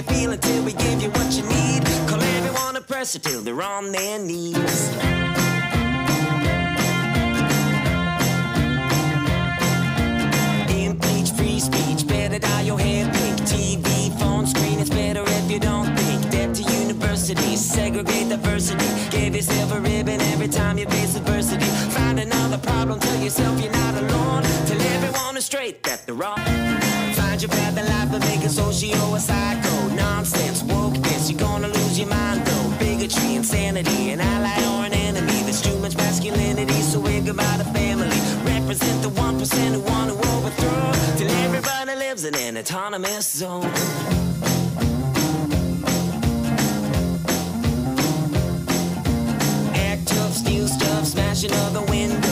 you feel it till we give you what you need. Call everyone and press it till they're on their knees. Impeach free speech, better dye your hair pink. TV, phone screen, it's better if you don't think. Debt to universities, segregate diversity. Give yourself a ribbon every time you face adversity. Find another problem, tell yourself you're not alone. Tell everyone is straight that they're wrong. Find your path in life, but make it socio a psycho. Nonsense, wokeness, you're gonna lose your mind though. Bigotry, insanity, an ally or an enemy. There's too much masculinity, so we're goodbye to family. Represent the 1% who want to overthrow. Till everybody lives in an autonomous zone. Act tough, steal stuff, smash another window.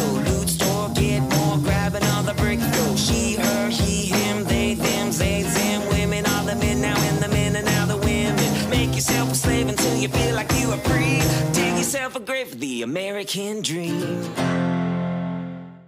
The American dream.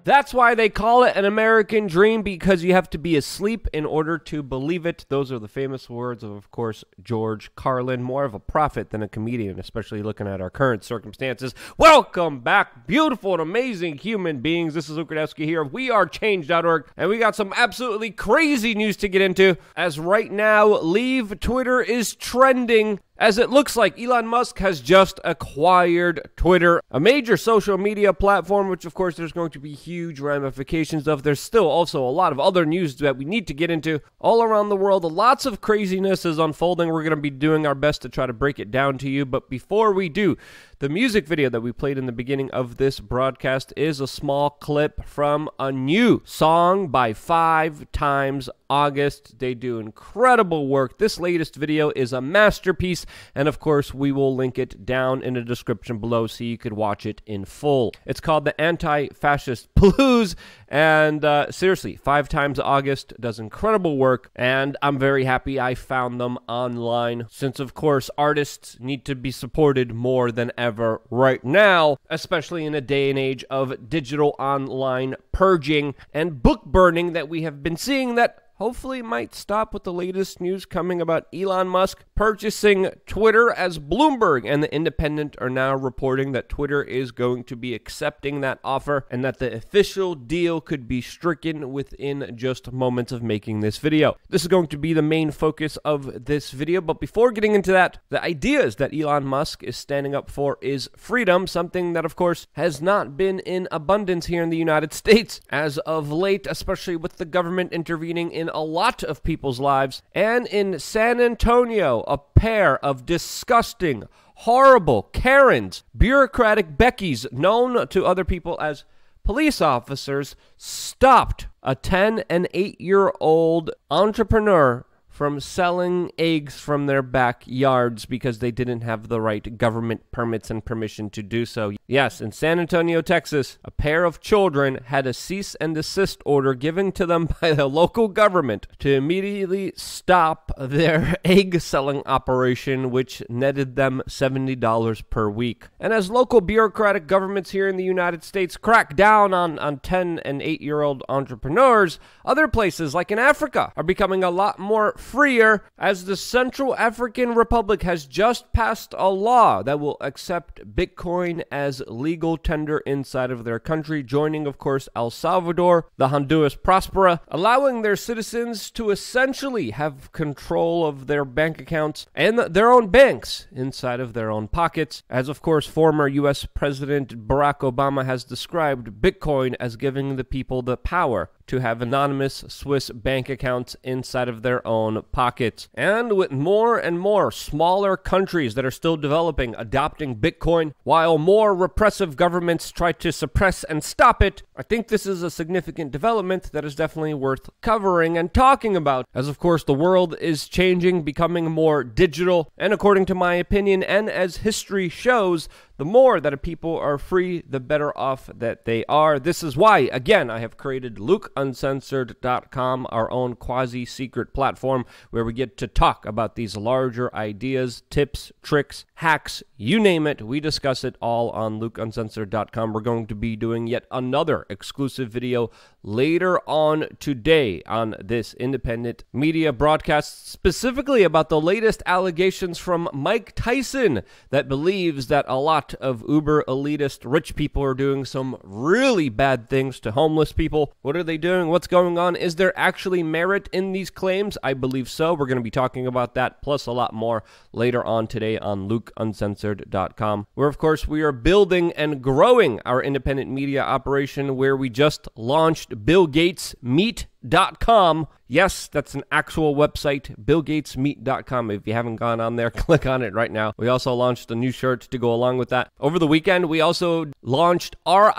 That's why they call it an American dream because you have to be asleep in order to believe it. Those are the famous words of, of course, George Carlin. More of a prophet than a comedian, especially looking at our current circumstances. Welcome back, beautiful and amazing human beings. This is Luke here of WeAreChange.org, and we got some absolutely crazy news to get into. As right now, Leave Twitter is trending as it looks like Elon Musk has just acquired Twitter, a major social media platform, which of course there's going to be huge ramifications of. There's still also a lot of other news that we need to get into all around the world. Lots of craziness is unfolding. We're going to be doing our best to try to break it down to you. But before we do, the music video that we played in the beginning of this broadcast is a small clip from a new song by Five Times August. They do incredible work. This latest video is a masterpiece, and of course, we will link it down in the description below so you could watch it in full. It's called the Anti Fascist Blues, and uh, seriously, Five Times August does incredible work, and I'm very happy I found them online since, of course, artists need to be supported more than ever right now, especially in a day and age of digital online purging and book burning that we have been seeing that hopefully might stop with the latest news coming about Elon Musk purchasing Twitter as Bloomberg and the Independent are now reporting that Twitter is going to be accepting that offer and that the official deal could be stricken within just moments of making this video. This is going to be the main focus of this video, but before getting into that, the ideas that Elon Musk is standing up for is freedom, something that of course has not been in abundance here in the United States as of late, especially with the government intervening in a lot of people's lives. And in San Antonio, a pair of disgusting, horrible Karens, bureaucratic Beckys, known to other people as police officers, stopped a 10 and 8 year old entrepreneur from selling eggs from their backyards because they didn't have the right government permits and permission to do so. Yes, in San Antonio, Texas, a pair of children had a cease and desist order given to them by the local government to immediately stop their egg selling operation, which netted them $70 per week. And as local bureaucratic governments here in the United States crack down on, on 10 and 8 year old entrepreneurs, other places like in Africa are becoming a lot more freer as the Central African Republic has just passed a law that will accept Bitcoin as legal tender inside of their country, joining, of course, El Salvador, the Honduras Prospera, allowing their citizens to essentially have control of their bank accounts and their own banks inside of their own pockets. As, of course, former U.S. President Barack Obama has described Bitcoin as giving the people the power to have anonymous Swiss bank accounts inside of their own pockets. And with more and more smaller countries that are still developing adopting Bitcoin, while more repressive governments try to suppress and stop it, I think this is a significant development that is definitely worth covering and talking about. As of course, the world is changing, becoming more digital, and according to my opinion, and as history shows, the more that a people are free, the better off that they are. This is why, again, I have created LukeUncensored.com, our own quasi secret platform where we get to talk about these larger ideas, tips, tricks, hacks, you name it. We discuss it all on LukeUncensored.com. We're going to be doing yet another exclusive video later on today on this independent media broadcast, specifically about the latest allegations from Mike Tyson that believes that a lot of uber elitist rich people are doing some really bad things to homeless people. What are they doing? What's going on? Is there actually merit in these claims? I believe so. We're going to be talking about that plus a lot more later on today on lukeuncensored.com, where, of course, we are building and growing our independent media operation where we just launched Bill Gates Meet BillGatesMeet.com. Yes, that's an actual website, BillGatesMeet.com. If you haven't gone on there, click on it right now. We also launched a new shirt to go along with that. Over the weekend, we also launched RIPCNN.com,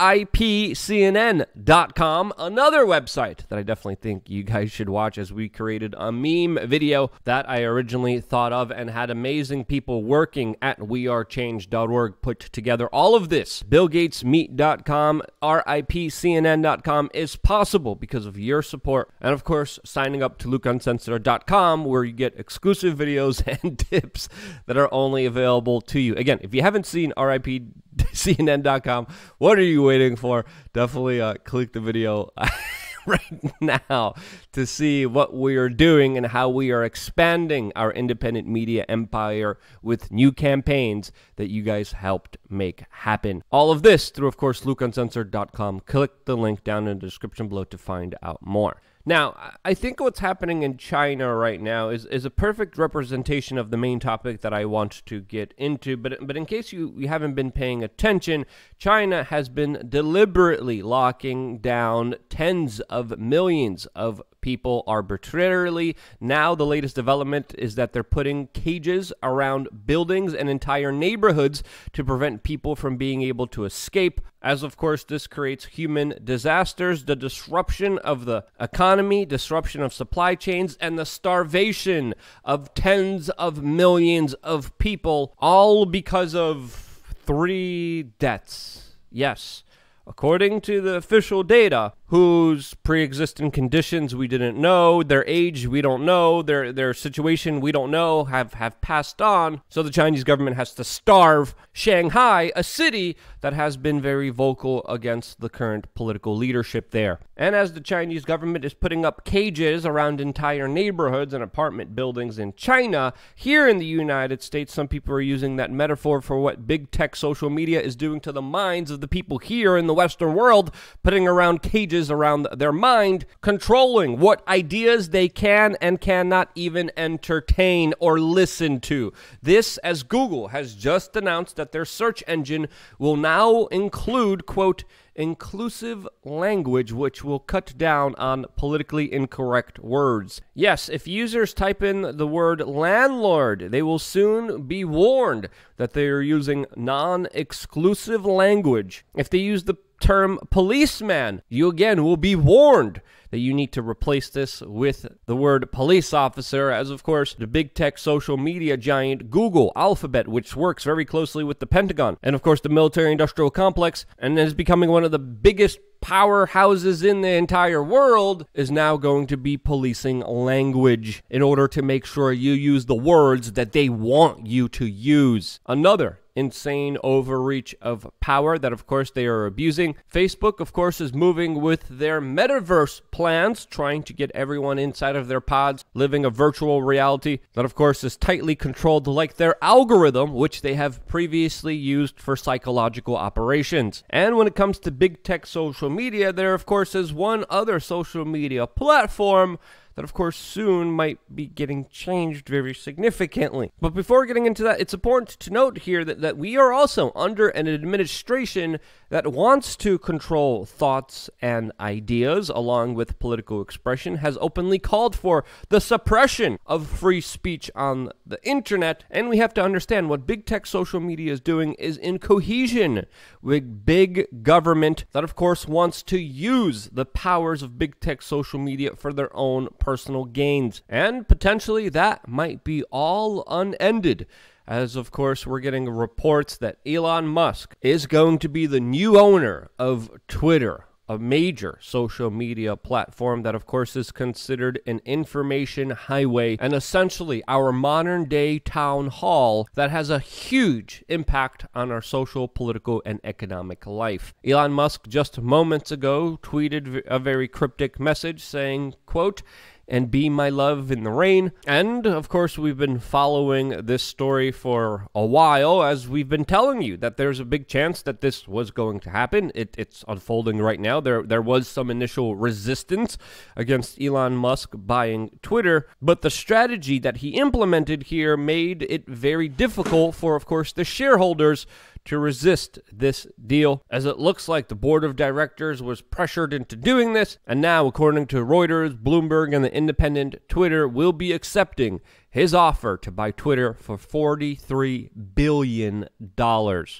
another website that I definitely think you guys should watch as we created a meme video that I originally thought of and had amazing people working at wearechange.org put together. All of this, BillGatesMeet.com, RIPCNN.com is possible because of your support support. And of course, signing up to lukeuncensored.com where you get exclusive videos and tips that are only available to you. Again, if you haven't seen RIPCNN.com, what are you waiting for? Definitely uh, click the video. right now to see what we are doing and how we are expanding our independent media empire with new campaigns that you guys helped make happen. All of this through, of course, lukeuncensored.com. Click the link down in the description below to find out more. Now, I think what's happening in China right now is, is a perfect representation of the main topic that I want to get into. But, but in case you, you haven't been paying attention, China has been deliberately locking down tens of millions of people arbitrarily. Now, the latest development is that they're putting cages around buildings and entire neighborhoods to prevent people from being able to escape. As of course, this creates human disasters, the disruption of the economy, disruption of supply chains, and the starvation of tens of millions of people, all because of three deaths. Yes. According to the official data, whose pre-existing conditions we didn't know, their age we don't know, their their situation we don't know have have passed on. So the Chinese government has to starve Shanghai, a city that has been very vocal against the current political leadership there. And as the Chinese government is putting up cages around entire neighborhoods and apartment buildings in China, here in the United States some people are using that metaphor for what big tech social media is doing to the minds of the people here in the western world, putting around cages around their mind, controlling what ideas they can and cannot even entertain or listen to. This, as Google has just announced that their search engine will now include, quote, inclusive language which will cut down on politically incorrect words. Yes, if users type in the word landlord, they will soon be warned that they are using non exclusive language. If they use the term policeman, you again will be warned that you need to replace this with the word police officer, as of course the big tech social media giant Google, Alphabet, which works very closely with the Pentagon, and of course the military industrial complex, and is becoming one of the biggest powerhouses in the entire world is now going to be policing language in order to make sure you use the words that they want you to use. Another insane overreach of power that, of course, they are abusing. Facebook, of course, is moving with their metaverse plans, trying to get everyone inside of their pods, living a virtual reality that, of course, is tightly controlled like their algorithm, which they have previously used for psychological operations. And when it comes to big tech social media, there, of course, is one other social media platform that, of course, soon might be getting changed very significantly. But before getting into that, it's important to note here that, that we are also under an administration that wants to control thoughts and ideas along with political expression, has openly called for the suppression of free speech on the internet. And we have to understand what big tech social media is doing is in cohesion with big government that, of course, wants to use the powers of big tech social media for their own personal gains. And potentially that might be all unended as of course we're getting reports that Elon Musk is going to be the new owner of Twitter a major social media platform that, of course, is considered an information highway and essentially our modern day town hall that has a huge impact on our social, political, and economic life. Elon Musk just moments ago tweeted a very cryptic message saying, quote, and Be My Love in the Rain. And of course, we've been following this story for a while as we've been telling you that there's a big chance that this was going to happen. It, it's unfolding right now. There, there was some initial resistance against Elon Musk buying Twitter, but the strategy that he implemented here made it very difficult for, of course, the shareholders to resist this deal, as it looks like the board of directors was pressured into doing this. And now, according to Reuters, Bloomberg, and the Independent, Twitter will be accepting his offer to buy Twitter for $43 billion.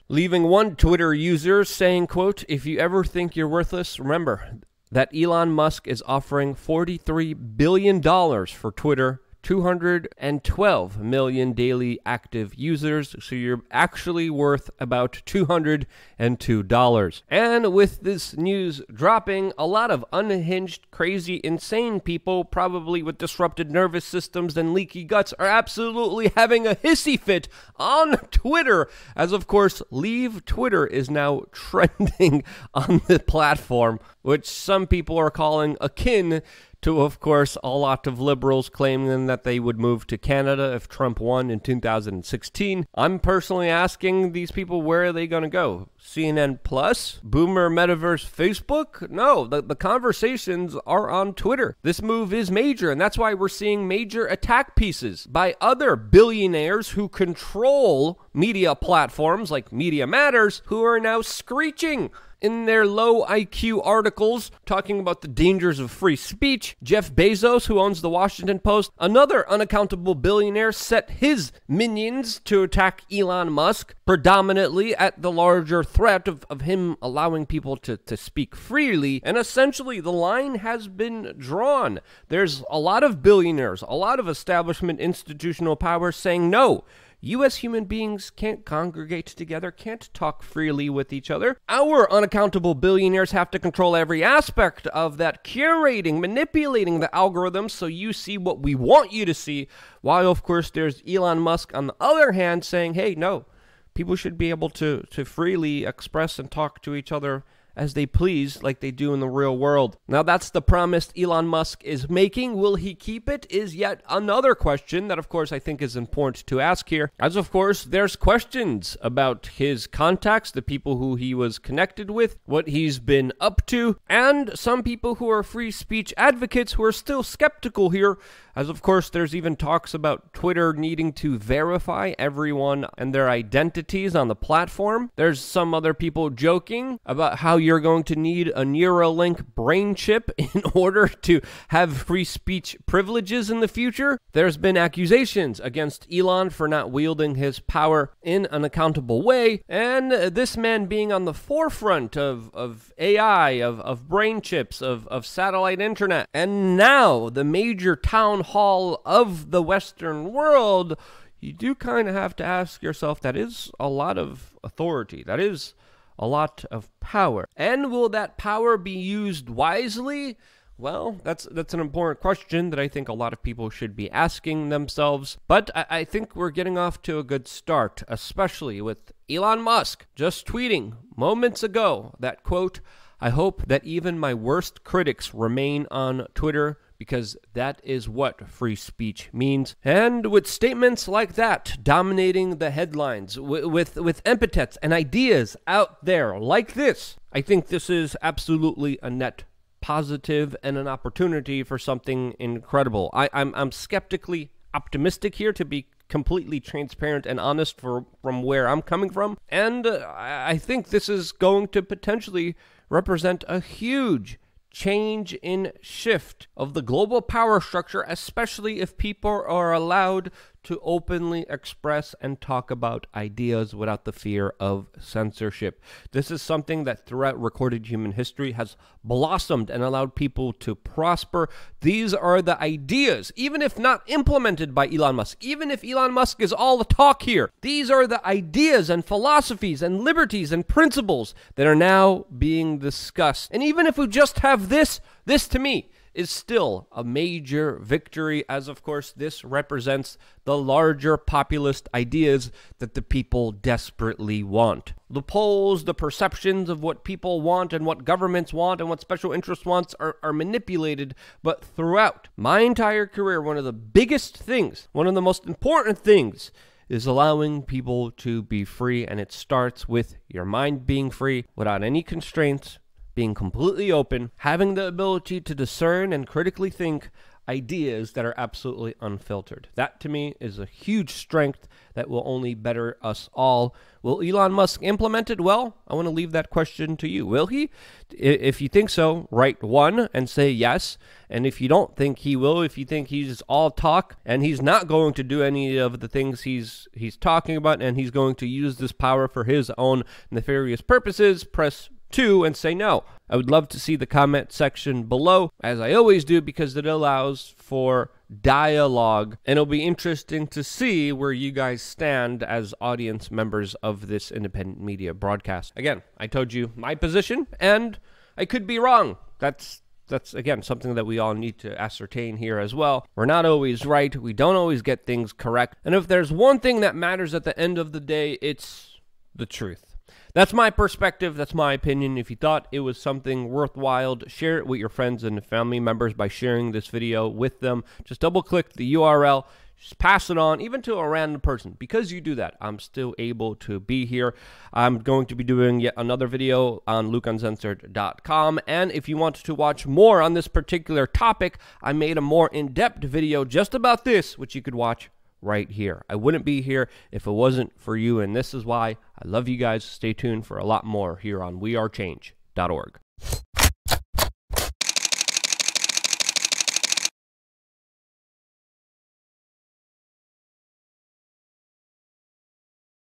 Leaving one Twitter user saying, quote, if you ever think you're worthless, remember that Elon Musk is offering $43 billion for Twitter 212 million daily active users, so you're actually worth about $202. And with this news dropping, a lot of unhinged, crazy, insane people, probably with disrupted nervous systems and leaky guts, are absolutely having a hissy fit on Twitter, as of course, Leave Twitter is now trending on the platform, which some people are calling akin to, of course, a lot of liberals claiming that they would move to Canada if Trump won in 2016. I'm personally asking these people where are they going to go? CNN Plus? Boomer Metaverse Facebook? No, the, the conversations are on Twitter. This move is major, and that's why we're seeing major attack pieces by other billionaires who control media platforms like Media Matters who are now screeching in their low IQ articles talking about the dangers of free speech. Jeff Bezos, who owns the Washington Post, another unaccountable billionaire, set his minions to attack Elon Musk, predominantly at the larger threat of, of him allowing people to, to speak freely. And essentially, the line has been drawn. There's a lot of billionaires, a lot of establishment institutional power saying no. As human beings, can't congregate together, can't talk freely with each other. Our unaccountable billionaires have to control every aspect of that, curating, manipulating the algorithms so you see what we want you to see. While, of course, there's Elon Musk on the other hand saying, hey, no, people should be able to, to freely express and talk to each other as they please, like they do in the real world. Now, that's the promise Elon Musk is making. Will he keep it? Is yet another question that, of course, I think is important to ask here. As, of course, there's questions about his contacts, the people who he was connected with, what he's been up to, and some people who are free speech advocates who are still skeptical here as of course, there's even talks about Twitter needing to verify everyone and their identities on the platform. There's some other people joking about how you're going to need a Neuralink brain chip in order to have free speech privileges in the future. There's been accusations against Elon for not wielding his power in an accountable way, and this man being on the forefront of, of AI, of, of brain chips, of, of satellite internet. And now the major town hall of the Western world, you do kind of have to ask yourself that is a lot of authority. That is a lot of power. And will that power be used wisely? Well, that's that's an important question that I think a lot of people should be asking themselves. But I, I, think we're getting off to a good start, especially with Elon Musk just tweeting moments ago that quote, I hope that even my worst critics remain on Twitter because that is what free speech means. And with statements like that dominating the headlines, with, with, with epithets and ideas out there like this, I think this is absolutely a net positive and an opportunity for something incredible. I, I'm, I'm skeptically optimistic here to be completely transparent and honest for from where I'm coming from. And uh, I think this is going to potentially represent a huge change in shift of the global power structure, especially if people are allowed to openly express and talk about ideas without the fear of censorship. This is something that throughout recorded human history has blossomed and allowed people to prosper. These are the ideas, even if not implemented by Elon Musk, even if Elon Musk is all the talk here, these are the ideas and philosophies and liberties and principles that are now being discussed. And even if we just have this, this to me, is still a major victory, as of course this represents the larger populist ideas that the people desperately want. The polls, the perceptions of what people want and what governments want and what special interest wants are, are manipulated, but throughout my entire career, one of the biggest things, one of the most important things, is allowing people to be free, and it starts with your mind being free without any constraints, being completely open, having the ability to discern and critically think ideas that are absolutely unfiltered. That to me is a huge strength that will only better us all. Will Elon Musk implement it? Well, I want to leave that question to you. Will he? If you think so, write one and say yes. And if you don't think he will, if you think he's all talk and he's not going to do any of the things he's he's talking about and he's going to use this power for his own nefarious purposes, press two and say no. I would love to see the comment section below, as I always do, because it allows for dialogue. And it'll be interesting to see where you guys stand as audience members of this independent media broadcast. Again, I told you my position, and I could be wrong. That's that's again something that we all need to ascertain here as well. We're not always right. We don't always get things correct. And if there's one thing that matters at the end of the day, it's the truth. That's my perspective. That's my opinion. If you thought it was something worthwhile, share it with your friends and family members by sharing this video with them. Just double click the URL. Just pass it on, even to a random person. Because you do that, I'm still able to be here. I'm going to be doing yet another video on lukeuncensored.com. And if you want to watch more on this particular topic, I made a more in depth video just about this, which you could watch right here. I wouldn't be here if it wasn't for you, and this is why I love you guys. Stay tuned for a lot more here on wearechange.org.